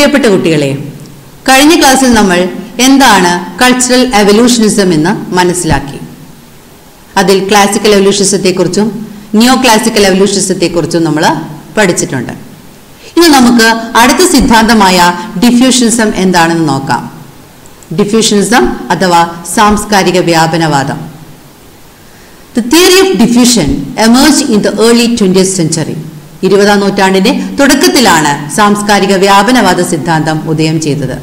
പ്രിയപ്പെട്ട കുട്ടികളെ കഴിഞ്ഞ ക്ലാസ്സിൽ നമ്മൾ എന്താണ് കൾച്ചറൽ എവല്യൂഷനിസം എന്ന് മനസ്സിലാക്കി. അതിൽ ക്ലാസിക്കൽ എവല്യൂഷനിസത്തെക്കുറിച്ചും ന്യൂ ക്ലാസിക്കൽ എവല്യൂഷനിസത്തെക്കുറിച്ചും നമ്മൾ പഠിച്ചിട്ടുണ്ട്. ഇനി നമുക്ക് അടുത്ത സിദ്ധാന്തമായ ഡിഫ്യൂഷനിസം എന്താണെന്ന് നോക്കാം. ഡിഫ്യൂഷനിസം അഥവാ സാംസ്കാരിക വ്യാപനവാദം. The theory of diffusion emerges in the early 20th century. ഇരുപതാം നൂറ്റാണ്ടിന്റെ തുടക്കത്തിലാണ് സാംസ്കാരിക വ്യാപനവാദ സിദ്ധാന്തം ഉദയം ചെയ്തത്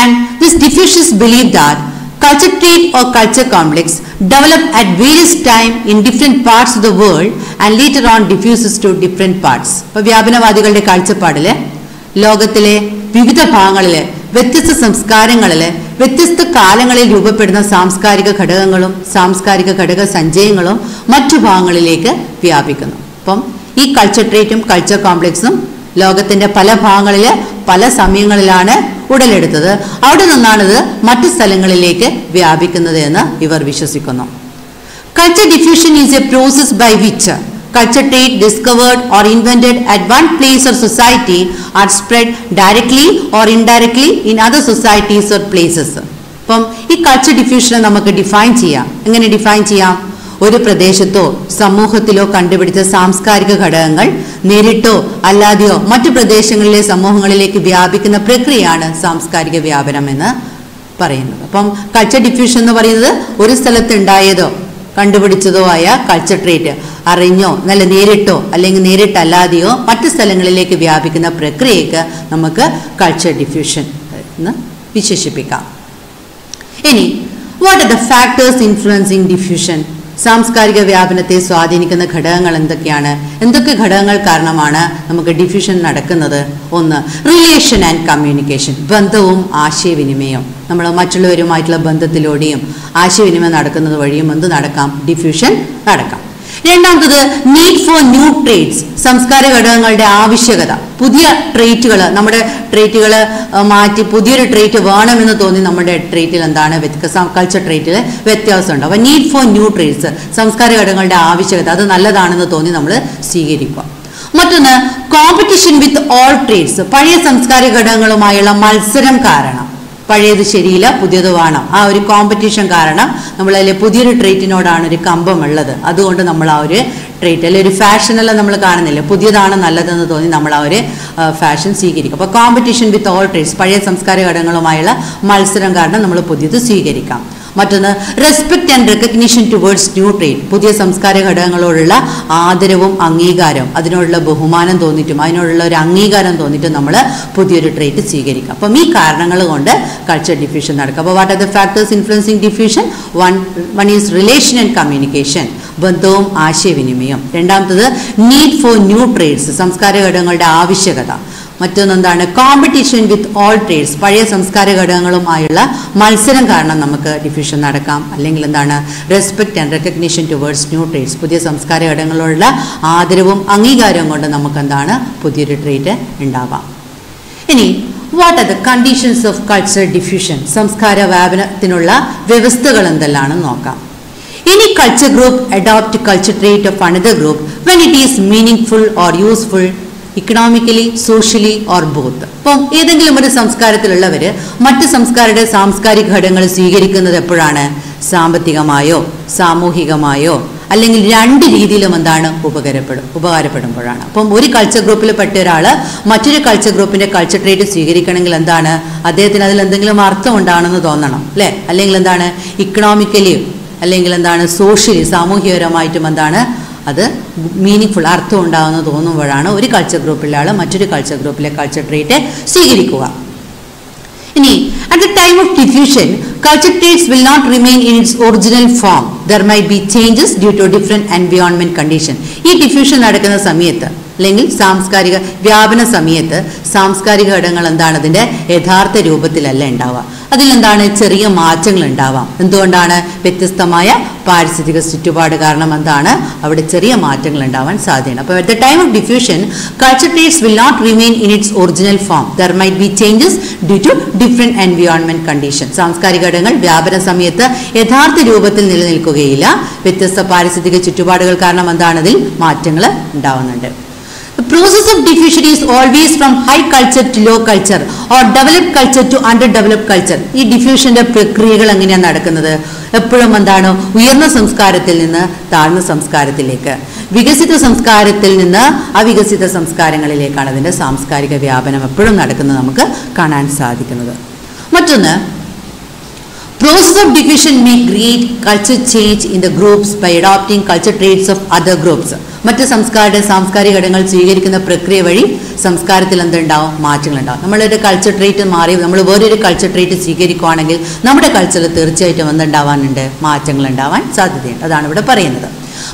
and this ഡിഫ്യൂഷ്യസ് believe that culture trait or culture complex develop at various time in different parts of the world and later on diffuses to different parts. അപ്പോൾ വ്യാപനവാദികളുടെ കാഴ്ചപ്പാടിൽ ലോകത്തിലെ വിവിധ ഭാഗങ്ങളിലെ വ്യത്യസ്ത സംസ്കാരങ്ങളിലെ വ്യത്യസ്ത കാലങ്ങളിൽ രൂപപ്പെടുന്ന സാംസ്കാരിക ഘടകങ്ങളും സാംസ്കാരിക ഘടക സഞ്ചയങ്ങളും മറ്റു ഭാഗങ്ങളിലേക്ക് വ്യാപിക്കുന്നു അപ്പം ഈ കൾച്ചർ ട്രേറ്റും കൾച്ചർ കോംപ്ലക്സും ലോകത്തിന്റെ പല ഭാഗങ്ങളിൽ പല സമയങ്ങളിലാണ് ഉടലെടുത്തത്. അവിടെ നിന്നാണിത് മറ്റു സ്ഥലങ്ങളിലേക്ക് വ്യാപിക്കുന്നത് എന്ന് ഇവർ വിശ്വസിക്കുന്നു. Culture diffusion is a process by which culture trait discovered or invented at one place or society are spread directly or indirectly in other societies or places അപ്പം ഈ കൾച്ചർ ഡിഫ്യൂഷനെ നമുക്ക് ഡിഫൈൻ ചെയ്യാം. എങ്ങനെ ഡിഫൈൻ ചെയ്യാം? ഒരു പ്രദേശത്തോ സമൂഹത്തിലോ കണ്ടുപിടിച്ച സാംസ്കാരിക ഘടകങ്ങൾ നേരിട്ടോ അല്ലാതെയോ മറ്റു പ്രദേശങ്ങളിലെ സമൂഹങ്ങളിലേക്ക് വ്യാപിക്കുന്ന പ്രക്രിയയാണ് സാംസ്കാരിക വ്യാപനം എന്ന് പറയുന്നത്. അപ്പം കൾച്ചർ ഡിഫ്യൂഷൻ എന്ന് പറയുന്നത് ഒരു സ്ഥലത്ത് ഉണ്ടായതോ കണ്ടുപിടിച്ചതോ ആയ കൾച്ചർ ട്രേറ്റ് അറിഞ്ഞോ നല്ല നേരിട്ടോ അല്ലെങ്കിൽ നേരിട്ടല്ലാതെയോ മറ്റു സ്ഥലങ്ങളിലേക്ക് വ്യാപിക്കുന്ന പ്രക്രിയയ്ക്ക് നമുക്ക് കൾച്ചർ ഡിഫ്യൂഷൻ എന്ന് വിശേഷിപ്പിക്കാം. ഇനി what are the factors influencing diffusion സാംസ്കാരിക വ്യാപനത്തെ സ്വാധീനിക്കുന്ന ഘടകങ്ങൾ എന്തൊക്കെയാണ്? എന്തൊക്കെ ഘടകങ്ങൾ കാരണമാണ് നമുക്ക് ഡിഫ്യൂഷൻ നടക്കുന്നത്? ഒന്ന് റിലേഷൻ ആൻഡ് കമ്മ്യൂണിക്കേഷൻ ബന്ധവും ആശയവിനിമയവും. നമ്മൾ മറ്റുള്ളവരുമായിട്ടുള്ള ബന്ധത്തിലൂടെയും ആശയവിനിമയം നടക്കുന്നത് വഴിയും എന്ത് നടക്കാം? ഡിഫ്യൂഷൻ നടക്കാം. രണ്ടാമത്തത് നീഡ് ഫോർ ന്യൂ ട്രേഡ്സ് സംസ്കാര ഘടകങ്ങളുടെ ആവശ്യകത. പുതിയ ട്രേറ്റുകൾ നമ്മുടെ ട്രേറ്റുകൾ മാറ്റി പുതിയൊരു ട്രേറ്റ് വേണമെന്ന് തോന്നി നമ്മുടെ ട്രേറ്റിൽ എന്താണ്? കൾച്ചർ ട്രേറ്റിൽ വ്യത്യാസമുണ്ട് അപ്പോൾ നീഡ് ഫോർ ന്യൂ ട്രേറ്റ്സ് സംസ്കാര ഘടകങ്ങളുടെ ആവശ്യകത അത് നല്ലതാണെന്ന് തോന്നി നമ്മൾ സ്വീകരിക്കുക. മറ്റൊന്ന് കോമ്പറ്റീഷൻ വിത്ത് ഓൾ ട്രേഡ്സ് പഴയ സംസ്കാര ഘടകങ്ങളുമായുള്ള മത്സരം കാരണം. പഴയത് ശരിയില്ല പുതിയത് വേണം. ആ ഒരു കോമ്പറ്റീഷൻ കാരണം നമ്മൾ അതിൽ പുതിയൊരു ട്രീറ്റിനോടാണ് ഒരു കമ്പം ഉള്ളത് അതുകൊണ്ട് നമ്മൾ ആ ഒരു ട്രീറ്റ് അല്ലെങ്കിൽ ഒരു ഫാഷനെല്ലാം നമ്മൾ കാണുന്നില്ല? പുതിയതാണ് നല്ലതെന്ന് തോന്നി നമ്മൾ ആ ഒരു ഫാഷൻ സ്വീകരിക്കും. അപ്പോൾ കോമ്പറ്റീഷൻ വിത്ത് ഓൾ ട്രീറ്റ്സ് പഴയ സംസ്കാര ഘടകങ്ങളുമായുള്ള മത്സരം കാരണം നമ്മൾ പുതിയത് സ്വീകരിക്കാം. മറ്റൊന്ന് respect and recognition towards new trade പുതിയ സംസ്കാര ഘടകങ്ങളോടുള്ള ആദരവും അംഗീകാരവും. അതിനോടുള്ള ബഹുമാനം തോന്നിയിട്ടും അതിനോടുള്ള ഒരു അംഗീകാരം തോന്നിയിട്ടും നമ്മൾ പുതിയൊരു ട്രേറ്റ് സ്വീകരിക്കുക അപ്പം ഈ കാരണങ്ങൾ കൊണ്ട് കൾച്ചർ ഡിഫ്യൂഷൻ നടക്കുക അപ്പോൾ what are the factors influencing diffusion one one is relation and communication ബന്ധവും ആശയവിനിമയം രണ്ടാമത്തത് നീഡ് ഫോർ ന്യൂ ട്രേഡ്സ് സംസ്കാര ഘടകങ്ങളുടെ ആവശ്യകത. മറ്റൊന്നെന്താണ്? കോമ്പറ്റീഷൻ വിത്ത് ഓൾ ട്രേഡ്സ് പഴയ സംസ്കാര ഘടകങ്ങളുമായുള്ള മത്സരം കാരണം നമുക്ക് ഡിഫ്യൂഷൻ നടക്കാം. അല്ലെങ്കിൽ എന്താണ്? Respect and recognition towards new trades പുതിയ സംസ്കാര ഘടകങ്ങളുള്ള ആദരവും അംഗീകാരവും കൊണ്ട് നമുക്ക് എന്താണ് പുതിയൊരു ട്രേറ്റ് ഉണ്ടാവാം. ഇനി what are the conditions of culture diffusion സംസ്കാര വ്യാപനത്തിനുള്ള വ്യവസ്ഥകൾ എന്തെല്ലാണെന്ന് നോക്കാം. Any culture group adopt culture trait of another group when it is meaningful or useful economically socially or both അപ്പം ഏതെങ്കിലും ഒരു സംസ്കാരത്തിലുള്ളവർ മറ്റു സംസ്കാരയുടെ സാംസ്കാരിക ഘടകങ്ങൾ സ്വീകരിക്കുന്നത് എപ്പോഴാണ്? സാമ്പത്തികമായോ സാമൂഹികമായോ അല്ലെങ്കിൽ രണ്ട് രീതിയിലും എന്താണ് ഉപകാരപ്പെടും ഉപകാരപ്പെടുമ്പോഴാണ്. അപ്പം ഒരു കൾച്ചർ ഗ്രൂപ്പിൽ പെട്ട ഒരാൾ മറ്റൊരു കൾച്ചർ ഗ്രൂപ്പിന്റെ കൾച്ചർ ട്രേറ്റ് സ്വീകരിക്കണമെങ്കിൽ എന്താണ്? അദ്ദേഹത്തിന് അതിൽ എന്തെങ്കിലും അർത്ഥം ഉണ്ടാണെന്ന് തോന്നണം അല്ലേ? അല്ലെങ്കിൽ എന്താണ്? ഇക്കണോമിക്കലി അല്ലെങ്കിൽ എന്താണ്? സോഷ്യലി സാമൂഹികപരമായിട്ടും എന്താണ്? അത് മീനിങ് ഫുൾ അർത്ഥം ഉണ്ടാകുന്ന തോന്നുമ്പോഴാണ് ഒരു കൾച്ചർ ഗ്രൂപ്പിലെ ആൾ മറ്റൊരു കൾച്ചർ ഗ്രൂപ്പിലെ കൾച്ചർ ട്രേറ്റ് സ്വീകരിക്കുക. ഇനി at the time of diffusion culture traits will not remain in its original form there might be changes due to different environment condition ഈ ഡിഫ്യൂഷൻ നടക്കുന്ന സമയത്ത് അല്ലെങ്കിൽ സാംസ്കാരിക വ്യാപന സമയത്ത് സാംസ്കാരിക ഘടകങ്ങൾ എന്താണ് അതിന്റെ യഥാർത്ഥ രൂപത്തിലല്ല ഉണ്ടാവുക. അതിലെന്താണ് ചെറിയ മാറ്റങ്ങൾ ഉണ്ടാവാം എന്തുകൊണ്ടാണ് വ്യത്യസ്തമായ പാരിസ്ഥിതിക ചുറ്റുപാട് കാരണം എന്താണ്? അവിടെ ചെറിയ മാറ്റങ്ങൾ ഉണ്ടാവാൻ സാധ്യത അപ്പോൾ at the time of diffusion culture traits will not remain in its original form there might be changes due to different environment condition സാംസ്കാരിക ഘടകങ്ങൾ വ്യാപന സമയത്ത് യഥാർത്ഥ രൂപത്തിൽ നിലനിൽക്കുകയില്ല. വ്യത്യസ്ത പാരിസ്ഥിതിക ചുറ്റുപാടുകൾ കാരണം എന്താണ്? അതിൽ മാറ്റങ്ങൾ ഉണ്ടാവുന്നുണ്ട്. Process of diffusion is always from high culture to low culture or developed culture to underdeveloped culture ഈ ഡിഫ്യൂഷന്റെ പ്രക്രിയകൾ എങ്ങനെയാണ് നടക്കുന്നത്? എപ്പോഴും എന്താണ്? ഉയർന്ന സംസ്കാരത്തിൽ നിന്ന് താഴ്ന്ന സംസ്കാരത്തിലേക്ക്. വികസിത സംസ്കാരത്തിൽ നിന്ന് അവികസിത സംസ്കാരങ്ങളിലേക്കാണ് അതിന്റെ സാംസ്കാരിക വ്യാപനം എപ്പോഴും നടക്കുന്നത് നമുക്ക് കാണാൻ സാധിക്കുന്നത്. മറ്റൊന്ന് Process of diffusion may create culture change in the groups by adopting culture traits of other groups. മറ്റ് സംസ്കാരത്തെ സാംസ്കാരിക ഘടകങ്ങൾ സ്വീകരിക്കുന്ന പ്രക്രിയ വഴി സംസ്കാരത്തിൽ എന്തുണ്ടാവും? മാറ്റങ്ങൾ ഉണ്ടാവും. നമ്മളൊരു കൾച്ചർ ട്രേറ്റ് മാറി നമ്മൾ വേറൊരു കൾച്ചർ ട്രേറ്റ് സ്വീകരിക്കുകയാണെങ്കിൽ നമ്മുടെ കൾച്ചറിൽ തീർച്ചയായിട്ടും എന്തുണ്ടാവാനുണ്ട്? മാറ്റങ്ങൾ ഉണ്ടാവാൻ സാധ്യതയുണ്ട്. അതാണ് ഇവിടെ പറയുന്നത്.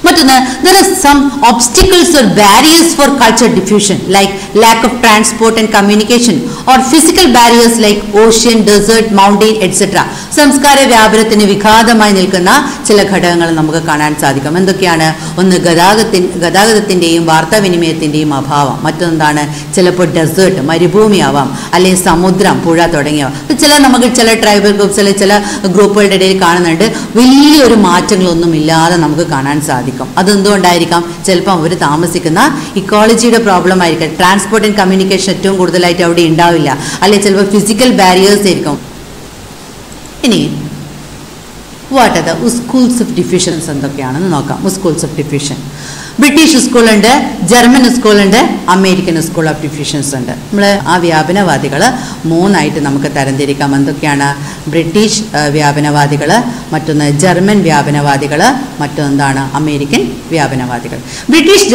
മറ്റൊന്ന് there are some obstacles or barriers for culture diffusion like lack of transport and communication or physical barriers like ocean desert mountain etcetera സംസ്കാര വ്യാപനത്തിന് വിഘാതമായി നിൽക്കുന്ന ചില ഘടകങ്ങൾ നമുക്ക് കാണാൻ സാധിക്കും. എന്തൊക്കെയാണ്? ഒന്ന് ഗതാഗതത്തിൻ ഗതാഗതത്തിന്റെയും വാർത്താവിനിമയത്തിന്റെയും അഭാവം. മറ്റൊന്നാണ് ചിലപ്പോൾ ഡെസേർട്ട് മരുഭൂമിയാവാം അല്ലെങ്കിൽ സമുദ്രം പുഴ തുടങ്ങിയവ. ചില നമുക്ക് ചില ട്രൈബൽ ഗ്രൂപ്പ്സിലെ ചില ഗ്രൂപ്പുകളുടെ ഇടയിൽ കാണുന്നുണ്ട്. വലിയൊരു മാറ്റങ്ങളൊന്നും ഇല്ലാതെ നമുക്ക് കാണാൻ സാധിക്കും. അതെന്തുകൊണ്ടായിരിക്കാം? ചിലപ്പോൾ അവർ താമസിക്കുന്ന ഇക്കോളജിയുടെ പ്രോബ്ലം ആയിരിക്കാം. ട്രാൻസ്പോർട്ട് ആൻഡ് കമ്മ്യൂണിക്കേഷൻ ഏറ്റവും കൂടുതലായിട്ട് അവിടെ ഉണ്ടാവില്ല. അല്ലെങ്കിൽ ചിലപ്പോൾ ഫിസിക്കൽ ബാരിയേഴ്സ് ആയിരിക്കും. ഇനി what are the schools of diffusions എന്തൊക്കെയാണെന്ന് നോക്കാം. സ്കൂൾസ് ഓഫ് ഡിഫ്യൂഷൻ ബ്രിട്ടീഷ് സ്കൂളുണ്ട് ജർമ്മൻ സ്കൂളുണ്ട് അമേരിക്കൻ സ്കൂൾ ഓഫ് ഡിഫ്യൂഷൻസ് ഉണ്ട്. നമ്മൾ ആ വ്യാപനവാദികൾ മൂന്നായിട്ട് നമുക്ക് തരംതിരിക്കാം. എന്തൊക്കെയാണ്? ബ്രിട്ടീഷ് വ്യാപനവാദികൾ മറ്റൊന്ന് ജർമ്മൻ വ്യാപനവാദികൾ മറ്റൊന്നാണ് അമേരിക്കൻ വ്യാപനവാദികൾ. ബ്രിട്ടീഷ്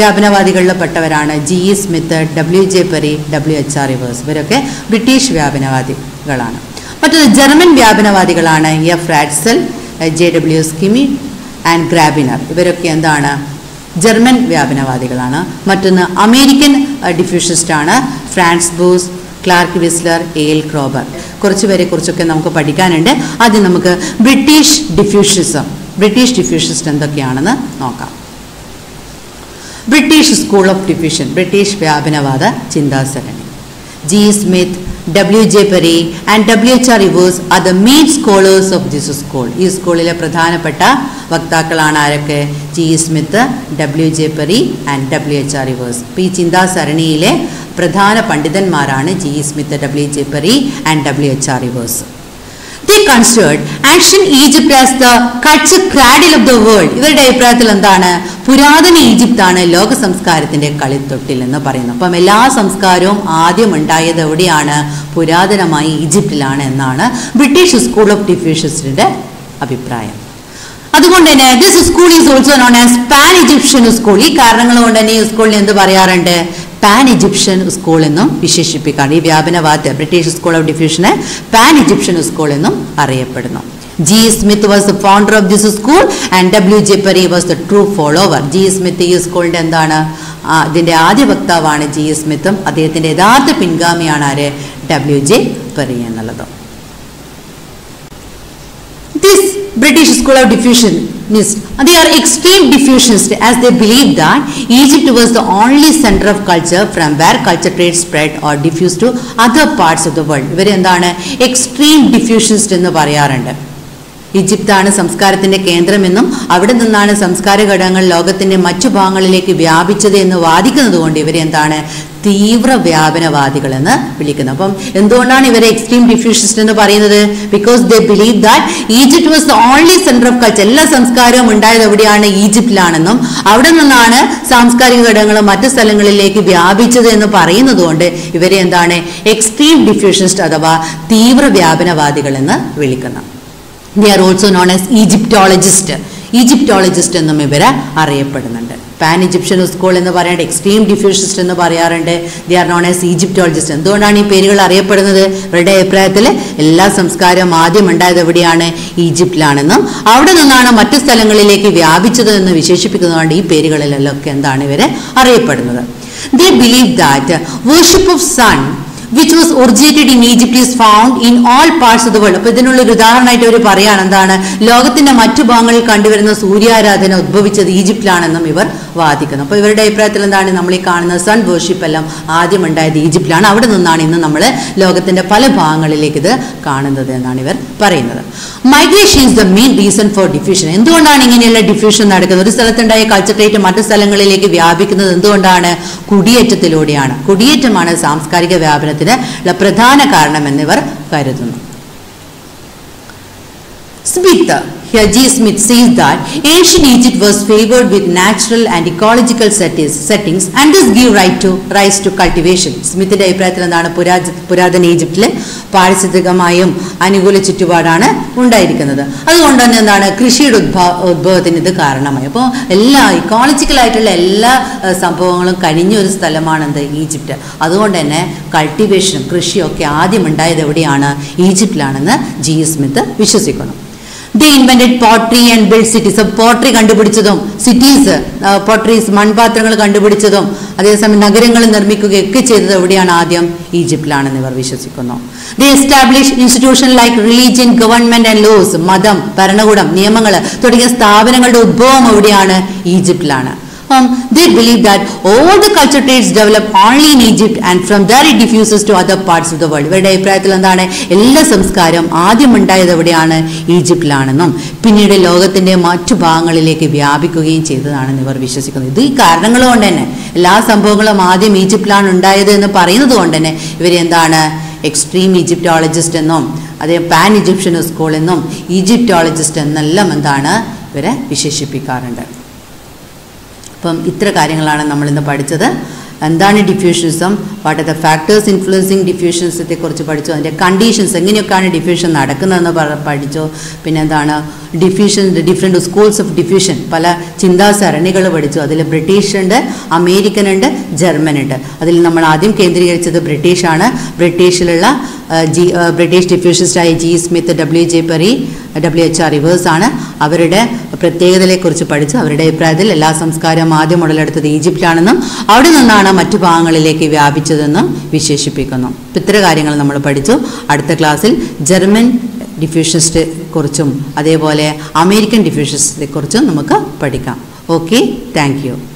വ്യാപനവാദികളിൽ പെട്ടവരാണ് G E Smith W J Perry W H R Rivers ഇവരൊക്കെ ബ്രിട്ടീഷ് വ്യാപനവാദികളാണ്. മറ്റൊന്ന് German വ്യാപനവാദികളാണ് F Ratzel J W Schmidt and Graebner ഇവരൊക്കെ എന്താണ്? ജർമ്മൻ വ്യാപനവാദികളാണ്. മറ്റൊന്ന് American ഡിഫ്യൂഷനിസ്റ്റാണ് Franz Boas Clark Wissler L Kroeber. കുറച്ച് പേരെ കുറിച്ചൊക്കെ നമുക്ക് പഠിക്കാനുണ്ട്. ആദ്യം നമുക്ക് ബ്രിട്ടീഷ് ഡിഫ്യൂഷിസം ബ്രിട്ടീഷ് ഡിഫ്യൂഷനിസ്റ്റ് എന്തൊക്കെയാണെന്ന് നോക്കാം. British school of diffusion British വ്യാപനവാദ ചിന്താസരണി. G. Smith W J Perry and W H R Rivers are the main scholars of this school ഈ സ്കൂളിലെ പ്രധാനപ്പെട്ട വക്താക്കളാണ് ആരൊക്കെ? G Smith W J Perry and W H R Rivers ഈ ചിന്താസരണിയിലെ പ്രധാന പണ്ഡിതന്മാരാണ് G Smith W J Perry and W H R Rivers They considered ancient Egypt as the culture cradle of the world. ഇവരുടെ അഭിപ്രായത്തിൽ എന്താണ്? പുരാതന ഈജിപ്താണ് ലോക സംസ്കാരത്തിന്റെ കളിത്തൊട്ടിൽ എന്ന് പറയുന്നത്. അപ്പം എല്ലാ സംസ്കാരവും ആദ്യം ഉണ്ടായത് എവിടെയാണ്? പുരാതനമായി ഈജിപ്തിലാണ് എന്നാണ് ബ്രിട്ടീഷ് സ്കൂൾ ഓഫ് ഡിഫ്യൂഷ്യസിന്റെ അഭിപ്രായം. അതുകൊണ്ട് തന്നെ this school is also known as pan Egyptian school ഈ കാരണങ്ങൾ കൊണ്ട് തന്നെ ഈ സ്കൂളിനെ എന്ത് പറയാറുണ്ട്? പാൻ ഈജിപ്ഷ്യൻ സ്കൂൾ എന്നും വിശേഷിപ്പിക്കാറുണ്ട് ഈ വ്യാപനവാദ്യ ബ്രിട്ടീഷ് സ്കൂൾ ഓഫ് ഡിഫ്യൂഷനെ പാൻ ഈജിപ്ഷ്യൻ സ്കൂൾ എന്നും അറിയപ്പെടുന്നു. G Smith was the founder of this school and W J Perry was the true follower G Smith ഈ സ്കൂളിന്റെ എന്താണ്? ഇതിന്റെ ആദ്യ വക്താവാണ് ജി സ്മിത്തും അദ്ദേഹത്തിന്റെ യഥാർത്ഥ പിൻഗാമിയാണ് ആര്? ഡബ്ല്യു ജെ പെറി എന്നുള്ളത്. British school of diffusion diffusionists, they are extreme diffusionists as they believe that Egypt was the only center of culture from where culture trade spread or diffused to other parts of the world. ഇവരെന്താണ് extreme diffusionist എന്ന് പറയാറുണ്ട് ഈജിപ്താണ് സംസ്കാരത്തിന്റെ കേന്ദ്രമെന്നും അവിടെ നിന്നാണ് സംസ്കാര ഘടകങ്ങൾ ലോകത്തിന്റെ മറ്റു ഭാഗങ്ങളിലേക്ക് വ്യാപിച്ചത് എന്ന് വാദിക്കുന്നത് കൊണ്ട് ഇവരെ എന്താണ് തീവ്ര വ്യാപനവാദികൾ എന്ന് വിളിക്കുന്നത് അപ്പം എന്തുകൊണ്ടാണ് ഇവരെ എക്സ്ട്രീം ഡിഫ്യൂഷനിസ്റ്റ് എന്ന് പറയുന്നത്? Because they believe that Egypt was the only centre of culture എല്ലാ സംസ്കാരവും ഉണ്ടായത് എവിടെയാണ്? ഈജിപ്തിലാണെന്നും അവിടെ നിന്നാണ് സാംസ്കാരിക ഘടകങ്ങൾ മറ്റു സ്ഥലങ്ങളിലേക്ക് വ്യാപിച്ചത് എന്ന് പറയുന്നത് കൊണ്ട് ഇവരെ എന്താണ്? എക്സ്ട്രീം ഡിഫ്യൂഷനിസ്റ്റ് അഥവാ തീവ്ര വ്യാപനവാദികൾ എന്ന് വിളിക്കുന്നത് they are also known as Egyptologist Egyptologist എന്നും ഇവരെ അറിയപ്പെടുന്നുണ്ട്. പാൻ ഈജിപ്ഷ്യൻ സ്കൂൾ എന്ന് പറയാറുണ്ട് എക്സ്ട്രീം ഡിഫ്യൂഷനിസ്റ്റ് എന്ന് പറയാറുണ്ട്. They are known as Egyptologist എന്തുകൊണ്ടാണ് ഈ പേരുകൾ അറിയപ്പെടുന്നത്? ഇവരുടെ അഭിപ്രായത്തിൽ എല്ലാ സംസ്കാരവും ആദ്യം ഉണ്ടായത് എവിടെയാണ്? ഈജിപ്തിലാണെന്നും അവിടെ നിന്നാണ് മറ്റു സ്ഥലങ്ങളിലേക്ക് വ്യാപിച്ചത് എന്ന് വിശേഷിപ്പിക്കുന്നതുകൊണ്ട് ഈ പേരുകളിലൊക്കെ എന്താണ് ഇവരെ അറിയപ്പെടുന്നത്? They believe that worship of sun which was originated in Egypt is found in all parts of the world അപ്പൊ ഇതിനുള്ള ഒരു ഉദാഹരണമായിട്ട് അവർ പറയാണ് എന്താണ് ലോകത്തിന്റെ മറ്റു ഭാഗങ്ങളിൽ കണ്ടുവരുന്ന സൂര്യാരാധന ഉദ്ഭവിച്ചത് ഈജിപ്തിലാണെന്നും ഇവർ വാദിക്കുന്നു. അപ്പോൾ ഇവരുടെ അഭിപ്രായത്തിൽ എന്താണ്? നമ്മൾ ഈ കാണുന്ന സൺ വേർഷിപ്പ് എല്ലാം ആദ്യം ഉണ്ടായത് ഈജിപ്തിലാണ്. അവിടെ നിന്നാണ് ഇന്ന് നമ്മൾ ലോകത്തിന്റെ പല ഭാഗങ്ങളിലേക്ക് ഇത് കാണുന്നത് എന്നാണ് ഇവർ പറയുന്നത്. Migration is the main reason for diffusion എന്തുകൊണ്ടാണ് ഇങ്ങനെയുള്ള ഡിഫ്യൂഷൻ നടക്കുന്നത്? ഒരു സ്ഥലത്തുണ്ടായ കൾച്ചർ മറ്റു സ്ഥലങ്ങളിലേക്ക് വ്യാപിക്കുന്നത് എന്തുകൊണ്ടാണ്? കുടിയേറ്റത്തിലൂടെയാണ്. കുടിയേറ്റമാണ് സാംസ്കാരിക വ്യാപനത്തിന് ഉള്ള പ്രധാന കാരണമെന്നിവർ കരുതുന്നു. Smith, here G. Smith says that ancient Egypt was favored with natural and ecological settings, and this give right to rise to cultivation. സ്മിത്തിന്റെ അഭിപ്രായത്തിൽ എന്താണ് പുരാതന ഈജിപ്തിൽ പാരിസ്ഥിതികമായും അനുകൂല ചുറ്റുപാടാണ് ഉണ്ടായിരിക്കുന്നത്. അതുകൊണ്ട് തന്നെ എന്താണ് കൃഷിയുടെ ഉദ്ഭവ ഉദ്ഭവത്തിന് ഇത് കാരണമായി. അപ്പോൾ എല്ലാ ഇക്കോളജിക്കൽ ആയിട്ടുള്ള എല്ലാ സംഭവങ്ങളും കഴിഞ്ഞ ഒരു സ്ഥലമാണ് എന്ത്? ഈജിപ്റ്റ്. അതുകൊണ്ട് തന്നെ കൾട്ടിവേഷനും കൃഷിയും ഒക്കെ ആദ്യം ഉണ്ടായത് എവിടെയാണ്? ഈജിപ്തിലാണെന്ന് ജി. സ്മിത്ത് വിശ്വസിക്കുന്നു they invented pottery and build cities pottery കണ്ടുപിടിച്ചതും cities potteries മൺപാത്രങ്ങൾ കണ്ടുപിടിച്ചതും അതേസമയം നഗരങ്ങൾ നിർമ്മിക്കുകയൊക്കെ ചെയ്തത് എവിടെയാണ് ആദ്യം? ഈജിപ്തിലാണെന്ന് ഇവർ വിശ്വസിക്കുന്നു. They establish institution like religion government and laws മതം ഭരണകൂടം നിയമങ്ങൾ തുടങ്ങിയ സ്ഥാപനങ്ങളുടെ ഉദ്ഭവം എവിടെയാണ്? ഈജിപ്തിലാണ്. Um, they believe that all the culture traits develop only in Egypt and from there it diffuses to other parts of the world. ഇവരുടെ അഭിപ്രായത്തിൽ എന്താണ്? എല്ലാ സംസ്കാരം ആദ്യം ഉണ്ടായത് എവിടെയാണ്? ഈജിപ്തിലാണെന്നും പിന്നീട് ലോകത്തിന്റെ മറ്റു ഭാഗങ്ങളിലേക്ക് വ്യാപിക്കുകയും ചെയ്തതാണെന്ന് ഇവർ വിശ്വസിക്കുന്നു. ഇത് ഈ കാരണങ്ങൾ കൊണ്ട് തന്നെ എല്ലാ സംഭവങ്ങളും ആദ്യം ഈജിപ്തിലാണ് ഉണ്ടായത് എന്ന് പറയുന്നത് കൊണ്ട് തന്നെ ഇവരെന്താണ് എക്സ്ട്രീം ഈജിപ്റ്റോളജിസ്റ്റ് എന്നും അതേ പാൻ ഈജിപ്ഷ്യൻ സ്കൂൾ എന്നും ഈജിപ്റ്റോളജിസ്റ്റ് എന്നെല്ലാം എന്താണ്? ഇവരെ വിശേഷിപ്പിക്കാറുണ്ട്. അപ്പം ഇത്ര കാര്യങ്ങളാണ് നമ്മൾ ഇന്ന് പഠിച്ചത്. എന്താണ് diffusionism what are the factors influencing ഡിഫ്യൂഷൻസത്തെ കുറിച്ച് പഠിച്ചു. അതിന്റെ കണ്ടീഷൻസ് എങ്ങനെയൊക്കെയാണ് ഡിഫ്യൂഷൻ നടക്കുന്നതെന്ന് പഠിച്ചു. പിന്നെ എന്താണ് diffusion different schools of diffusion പല ചിന്താസരണികൾ പഠിച്ചു. അതിൽ ബ്രിട്ടീഷ് ഉണ്ട് അമേരിക്കൻ ഉണ്ട് ജർമ്മൻ ഉണ്ട്. അതിൽ നമ്മൾ ആദ്യം കേന്ദ്രീകരിച്ചത് ബ്രിട്ടീഷാണ് ബ്രിട്ടീഷിലുള്ള G British ഡിഫ്യൂഷനിസ്റ്റായ G Smith W J Perry W H R Rivers ആണ്. അവരുടെ പ്രത്യേകതകളെക്കുറിച്ച് പഠിച്ചു അവരുടെ അഭിപ്രായത്തിൽ എല്ലാ സംസ്കാരവും ആദ്യം ഉടലെടുത്തത് ഈജിപ്തിലാണെന്നും അവിടെ നിന്നാണ് മറ്റു ഭാഗങ്ങളിലേക്ക് വ്യാപിച്ചതെന്നും വിശേഷിപ്പിക്കുന്നു. ഇപ്പം ഇത്ര കാര്യങ്ങൾ നമ്മൾ പഠിച്ചു. അടുത്ത ക്ലാസ്സിൽ ജർമ്മൻ ഡിഫ്യൂഷനിസ്റ്റ് കുറിച്ചും അതേപോലെ അമേരിക്കൻ ഡിഫ്യൂഷനിസ്റ്റിനെ കുറിച്ചും നമുക്ക് പഠിക്കാം. Okay thank